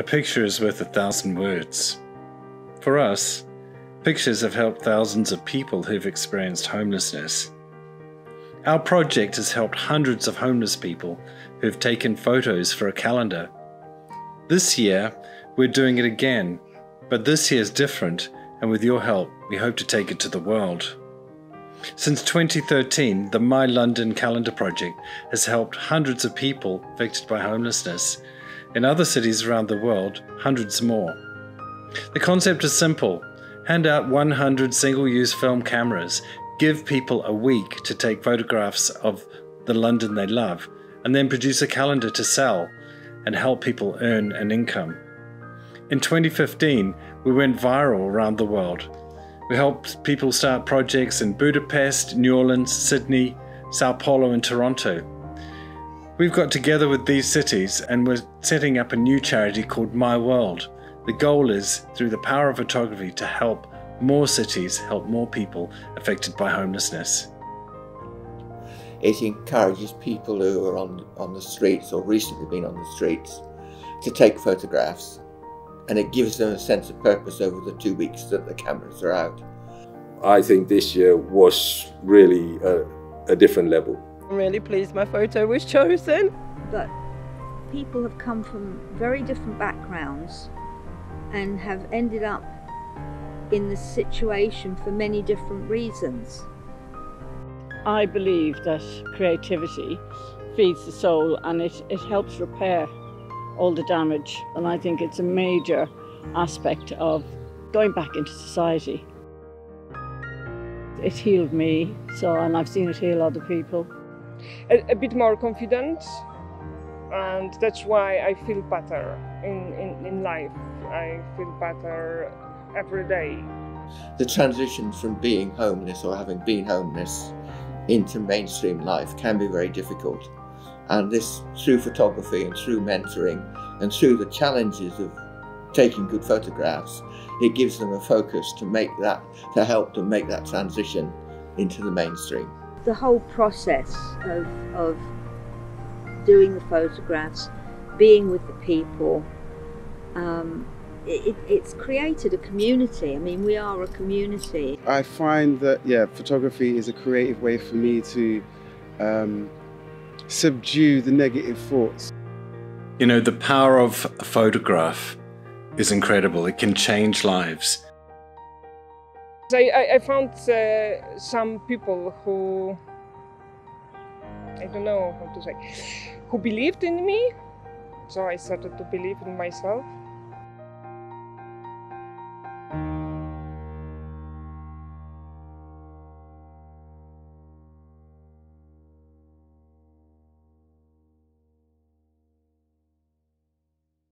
A picture is worth a thousand words. For us, pictures have helped thousands of people who've experienced homelessness. Our project has helped hundreds of homeless people who've taken photos for a calendar. This year, we're doing it again, but this year is different, and with your help, we hope to take it to the world. Since 2013, the My London Calendar Project has helped hundreds of people affected by homelessness. In other cities around the world, hundreds more. The concept is simple hand out 100 single use film cameras, give people a week to take photographs of the London they love, and then produce a calendar to sell and help people earn an income. In 2015, we went viral around the world. We helped people start projects in Budapest, New Orleans, Sydney, Sao Paulo, and Toronto. We've got together with these cities and we're setting up a new charity called My World. The goal is, through the power of photography, to help more cities help more people affected by homelessness. It encourages people who are on, on the streets or recently been on the streets to take photographs and it gives them a sense of purpose over the two weeks that the cameras are out. I think this year was really a, a different level. I'm really pleased my photo was chosen. But people have come from very different backgrounds and have ended up in this situation for many different reasons. I believe that creativity feeds the soul and it, it helps repair all the damage. And I think it's a major aspect of going back into society. It healed me, so and I've seen it heal other people. A, a bit more confident, and that's why I feel better in, in, in life. I feel better every day. The transition from being homeless or having been homeless into mainstream life can be very difficult. And this, through photography and through mentoring and through the challenges of taking good photographs, it gives them a focus to make that, to help them make that transition into the mainstream. The whole process of, of doing the photographs, being with the people, um, it, it's created a community. I mean, we are a community. I find that, yeah, photography is a creative way for me to um, subdue the negative thoughts. You know, the power of a photograph is incredible. It can change lives. I, I found uh, some people who, I don't know how to say, who believed in me. So I started to believe in myself.